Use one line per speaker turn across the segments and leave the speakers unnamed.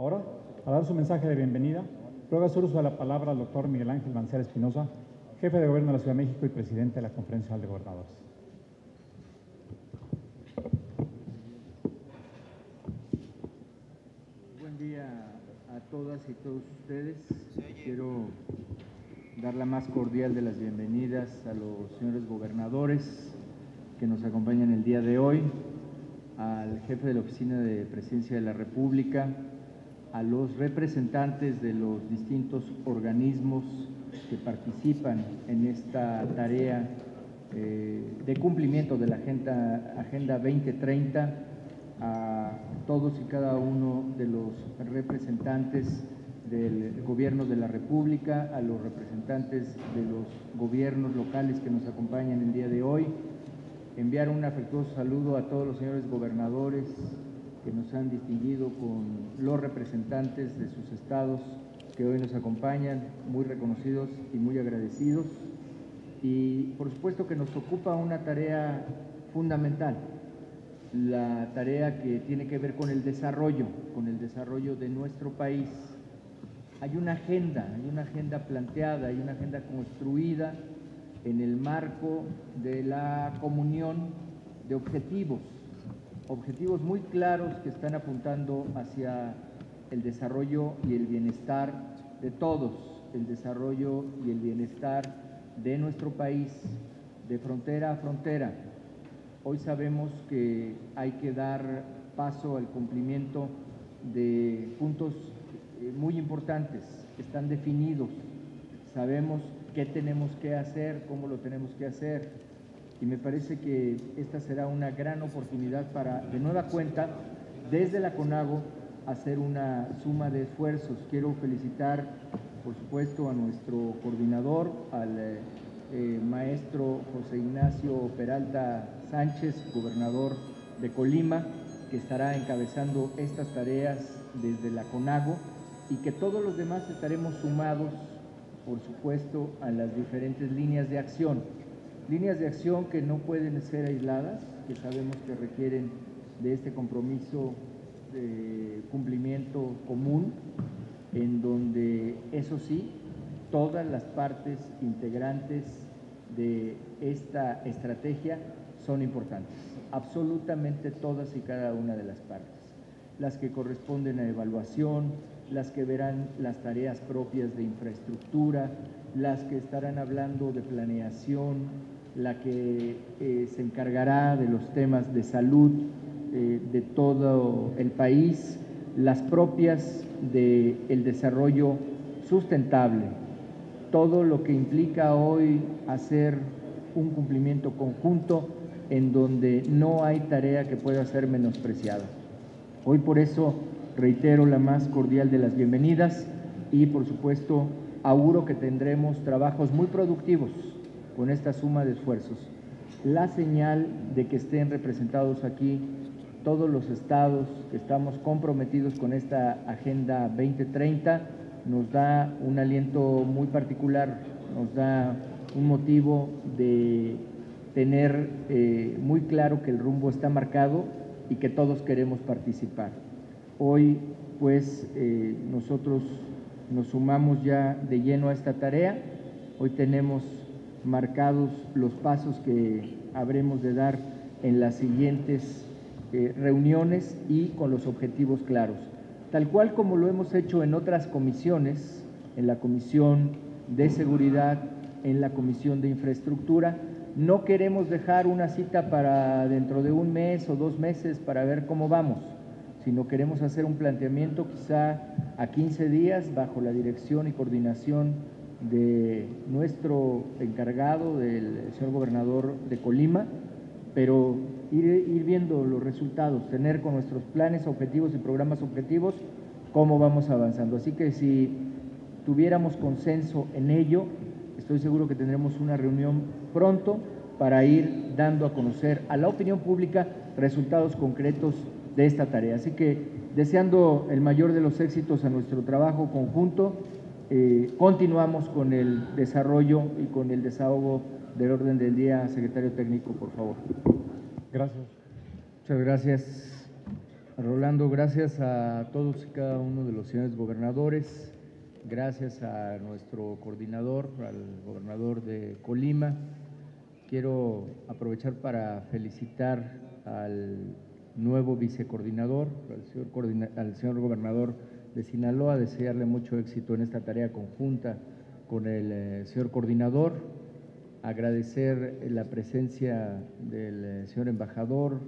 Ahora, para dar su mensaje de bienvenida, ruega su uso de la palabra al doctor Miguel Ángel Mancera Espinosa, jefe de gobierno de la Ciudad de México y presidente de la Conferencia de Gobernadores.
Buen día a todas y todos ustedes. Quiero dar la más cordial de las bienvenidas a los señores gobernadores que nos acompañan el día de hoy, al jefe de la Oficina de Presidencia de la República, a los representantes de los distintos organismos que participan en esta tarea eh, de cumplimiento de la Agenda, Agenda 2030, a todos y cada uno de los representantes del Gobierno de la República, a los representantes de los gobiernos locales que nos acompañan el día de hoy, enviar un afectuoso saludo a todos los señores gobernadores que nos han distinguido con los representantes de sus estados que hoy nos acompañan, muy reconocidos y muy agradecidos. Y por supuesto que nos ocupa una tarea fundamental, la tarea que tiene que ver con el desarrollo, con el desarrollo de nuestro país. Hay una agenda, hay una agenda planteada, hay una agenda construida en el marco de la comunión de objetivos, objetivos muy claros que están apuntando hacia el desarrollo y el bienestar de todos, el desarrollo y el bienestar de nuestro país, de frontera a frontera. Hoy sabemos que hay que dar paso al cumplimiento de puntos eh, muy importantes, están definidos, sabemos qué tenemos que hacer, cómo lo tenemos que hacer, y me parece que esta será una gran oportunidad para, de nueva cuenta, desde la CONAGO, hacer una suma de esfuerzos. Quiero felicitar, por supuesto, a nuestro coordinador, al eh, maestro José Ignacio Peralta Sánchez, gobernador de Colima, que estará encabezando estas tareas desde la CONAGO y que todos los demás estaremos sumados, por supuesto, a las diferentes líneas de acción. Líneas de acción que no pueden ser aisladas, que sabemos que requieren de este compromiso de cumplimiento común, en donde, eso sí, todas las partes integrantes de esta estrategia son importantes, absolutamente todas y cada una de las partes, las que corresponden a evaluación, las que verán las tareas propias de infraestructura, las que estarán hablando de planeación, la que eh, se encargará de los temas de salud eh, de todo el país, las propias del el desarrollo sustentable, todo lo que implica hoy hacer un cumplimiento conjunto en donde no hay tarea que pueda ser menospreciada. Hoy por eso reitero la más cordial de las bienvenidas y por supuesto auguro que tendremos trabajos muy productivos con esta suma de esfuerzos. La señal de que estén representados aquí todos los estados que estamos comprometidos con esta Agenda 2030 nos da un aliento muy particular, nos da un motivo de tener eh, muy claro que el rumbo está marcado y que todos queremos participar. Hoy, pues, eh, nosotros nos sumamos ya de lleno a esta tarea. Hoy tenemos marcados los pasos que habremos de dar en las siguientes eh, reuniones y con los objetivos claros. Tal cual como lo hemos hecho en otras comisiones, en la Comisión de Seguridad, en la Comisión de Infraestructura, no queremos dejar una cita para dentro de un mes o dos meses para ver cómo vamos, sino queremos hacer un planteamiento quizá a 15 días bajo la dirección y coordinación de nuestro encargado, del señor gobernador de Colima, pero ir, viendo los resultados, tener con nuestros planes objetivos y programas objetivos cómo vamos avanzando. Así que si tuviéramos consenso en ello, estoy seguro que tendremos una reunión pronto para ir dando a conocer a la opinión pública resultados concretos de esta tarea. Así que deseando el mayor de los éxitos a nuestro trabajo conjunto, eh, continuamos con el desarrollo y con el desahogo del orden del día, secretario técnico, por favor.
Gracias.
Muchas gracias Rolando, gracias a todos y cada uno de los señores gobernadores, gracias a nuestro coordinador, al gobernador de Colima. Quiero aprovechar para felicitar al nuevo vicecoordinador, al señor, al señor gobernador de Sinaloa, desearle mucho éxito en esta tarea conjunta con el eh, señor coordinador, agradecer la presencia del eh, señor embajador,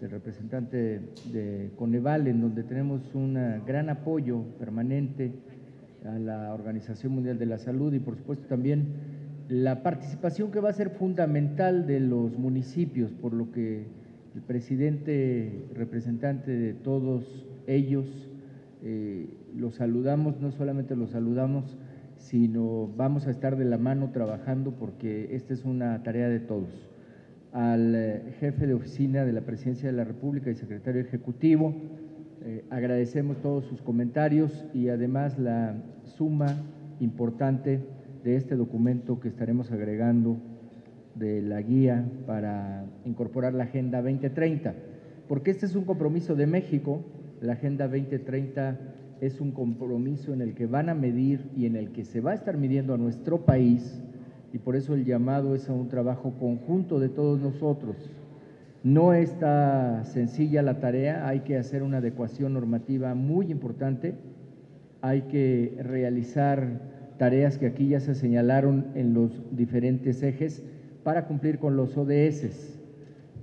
del representante de Coneval, en donde tenemos un gran apoyo permanente a la Organización Mundial de la Salud y por supuesto también la participación que va a ser fundamental de los municipios, por lo que el presidente representante de todos ellos, eh, los saludamos, no solamente los saludamos, sino vamos a estar de la mano trabajando porque esta es una tarea de todos al eh, jefe de oficina de la Presidencia de la República y secretario ejecutivo. Eh, agradecemos todos sus comentarios y además la suma importante de este documento que estaremos agregando de la guía para incorporar la Agenda 2030, porque este es un compromiso de México, la Agenda 2030 es un compromiso en el que van a medir y en el que se va a estar midiendo a nuestro país y por eso el llamado es a un trabajo conjunto de todos nosotros. No está sencilla la tarea, hay que hacer una adecuación normativa muy importante, hay que realizar tareas que aquí ya se señalaron en los diferentes ejes para cumplir con los ODS.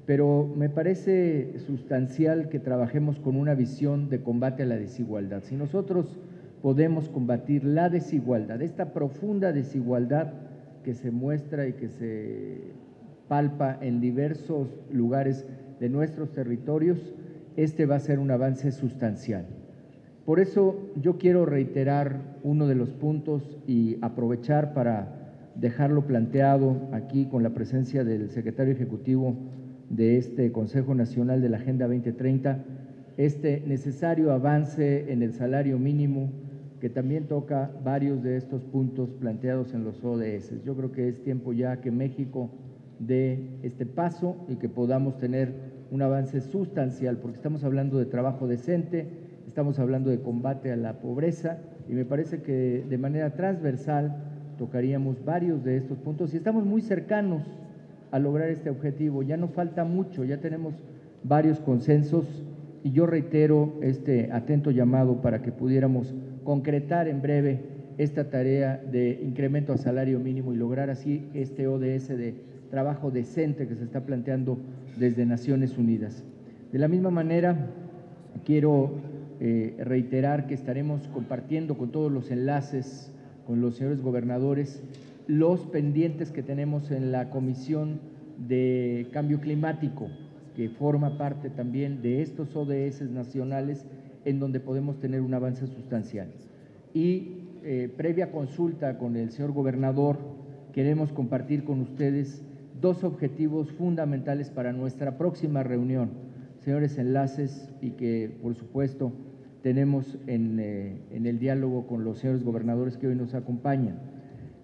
Pero me parece sustancial que trabajemos con una visión de combate a la desigualdad. Si nosotros podemos combatir la desigualdad, esta profunda desigualdad, que se muestra y que se palpa en diversos lugares de nuestros territorios, este va a ser un avance sustancial. Por eso yo quiero reiterar uno de los puntos y aprovechar para dejarlo planteado aquí con la presencia del secretario ejecutivo de este Consejo Nacional de la Agenda 2030, este necesario avance en el salario mínimo que también toca varios de estos puntos planteados en los ODS. Yo creo que es tiempo ya que México dé este paso y que podamos tener un avance sustancial, porque estamos hablando de trabajo decente, estamos hablando de combate a la pobreza y me parece que de manera transversal tocaríamos varios de estos puntos y estamos muy cercanos a lograr este objetivo. Ya no falta mucho, ya tenemos varios consensos y yo reitero este atento llamado para que pudiéramos concretar en breve esta tarea de incremento al salario mínimo y lograr así este ODS de trabajo decente que se está planteando desde Naciones Unidas. De la misma manera, quiero eh, reiterar que estaremos compartiendo con todos los enlaces, con los señores gobernadores, los pendientes que tenemos en la Comisión de Cambio Climático, que forma parte también de estos ODS nacionales en donde podemos tener un avance sustancial. Y eh, previa consulta con el señor gobernador, queremos compartir con ustedes dos objetivos fundamentales para nuestra próxima reunión, señores enlaces, y que por supuesto tenemos en, eh, en el diálogo con los señores gobernadores que hoy nos acompañan.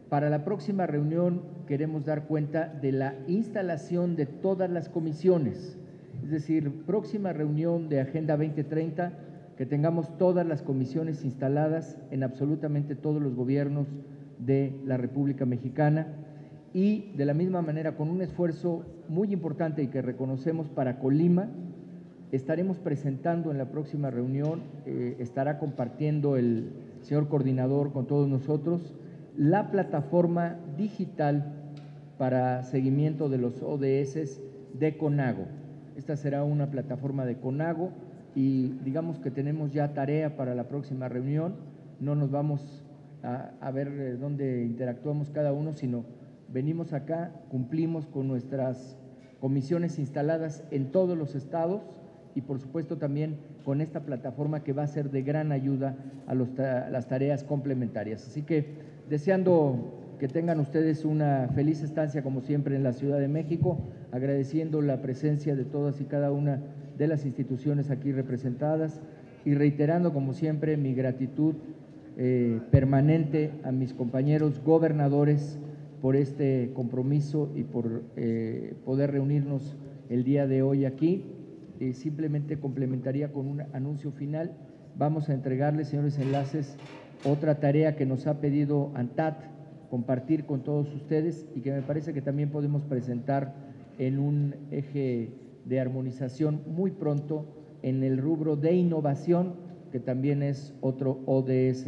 Para la próxima reunión queremos dar cuenta de la instalación de todas las comisiones, es decir, próxima reunión de Agenda 2030 que tengamos todas las comisiones instaladas en absolutamente todos los gobiernos de la República Mexicana. Y de la misma manera con un esfuerzo muy importante y que reconocemos para Colima, estaremos presentando en la próxima reunión, eh, estará compartiendo el señor coordinador con todos nosotros, la plataforma digital para seguimiento de los ODS de CONAGO. Esta será una plataforma de CONAGO y digamos que tenemos ya tarea para la próxima reunión. No nos vamos a, ver eh, dónde interactuamos cada uno, sino venimos acá, cumplimos con nuestras comisiones instaladas en todos los estados y por supuesto también con esta plataforma que va a ser de gran ayuda a, las tareas complementarias. Así que deseando que tengan ustedes una feliz estancia como siempre en la Ciudad de México, agradeciendo la presencia de todas y cada una de las instituciones aquí representadas y reiterando, como siempre, mi gratitud eh, permanente a mis compañeros gobernadores por este compromiso y por eh, poder reunirnos el día de hoy aquí. eh, simplemente complementaría con un anuncio final. Vamos a entregarles, señores enlaces, otra tarea que nos ha pedido ANTAT compartir con todos ustedes y que me parece que también podemos presentar en un eje de armonización muy pronto en el rubro de innovación, que también es otro ODS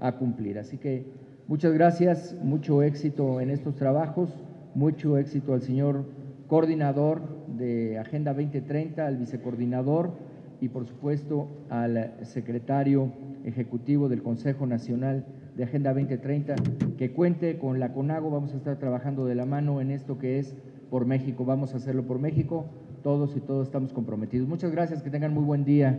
a cumplir. Así que muchas gracias, mucho éxito en estos trabajos, mucho éxito al señor coordinador de Agenda 2030, al vicecoordinador y por supuesto al secretario ejecutivo del Consejo Nacional de Agenda 2030, que cuente con la CONAGO, vamos a estar trabajando de la mano en esto que es por México, vamos a hacerlo por México, todos y todos estamos comprometidos. Muchas gracias, que tengan muy buen día.